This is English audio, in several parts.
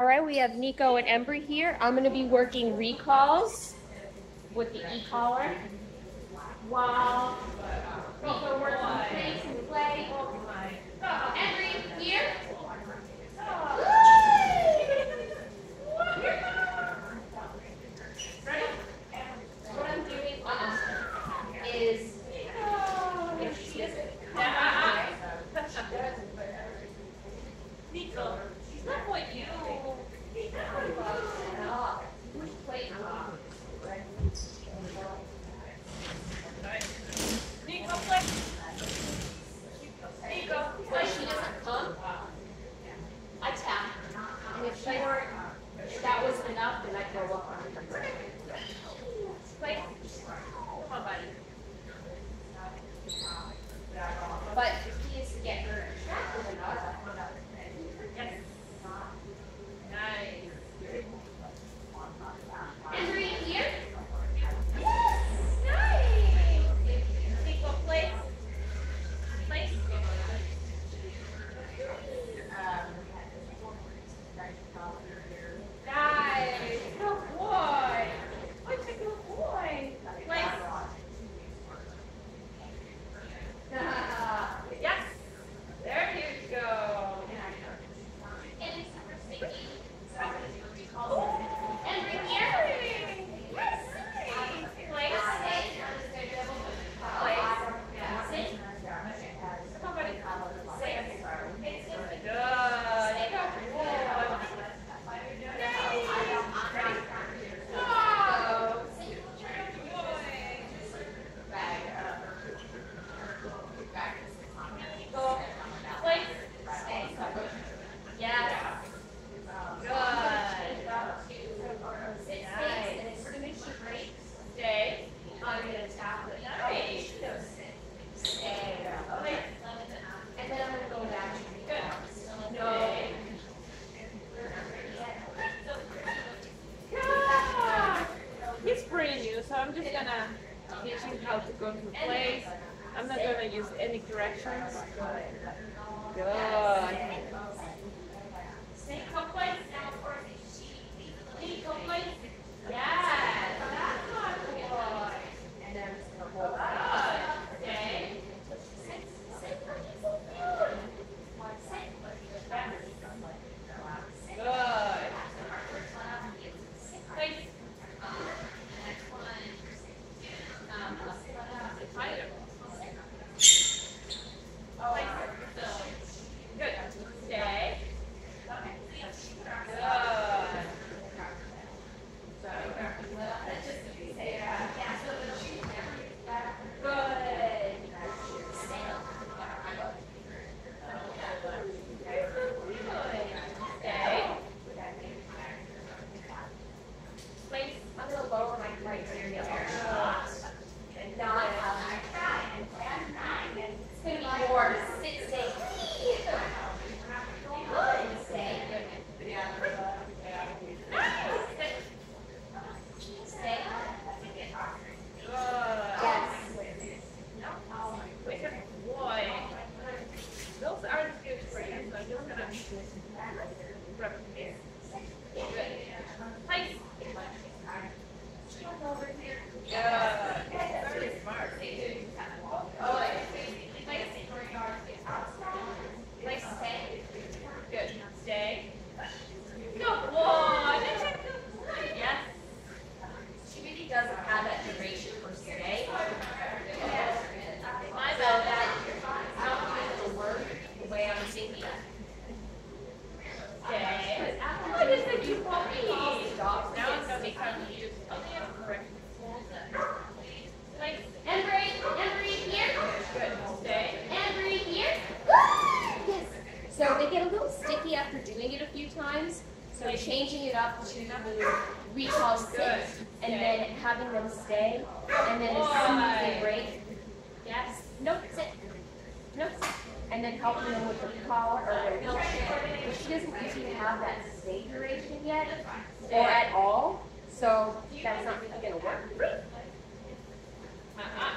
All right, we have Nikko and Embrie here. I'm gonna be working recalls with the e-collar while Nikko works on how to go to place. I'm not gonna use any directions. Good. representative So they get a little sticky after doing it a few times. So changing it up to recall six and then having them stay and then as soon as they break, yes, nope, sit, nope, and then helping them with the collar or their wheelchair. But she doesn't usually have that stay duration yet or at all, so that's not really going to work. Uh-huh.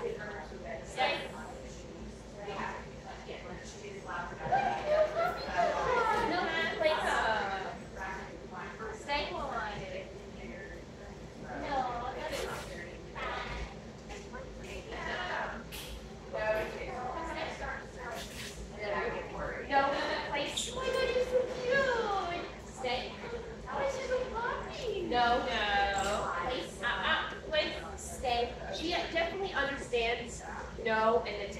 happy for her. competencia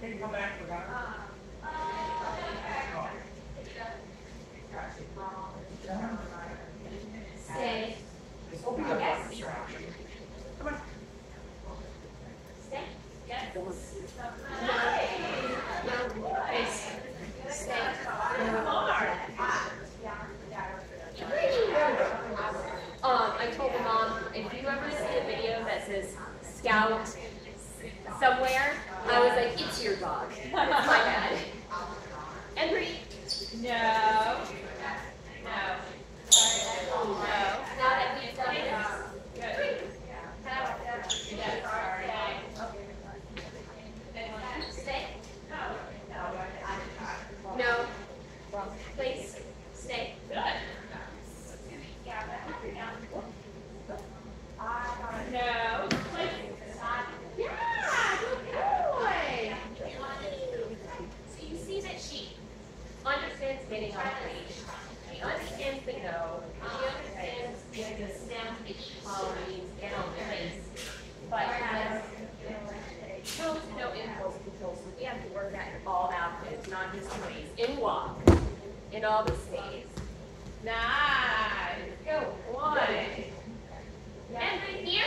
They can come back for that. chao. getting on page. She understands the go. She understands what the STEM quality means get on the face. But has close to no impulse control, so we have to work that all out not just ways. in walk, in all the stays. Nice. Go. One. And then here.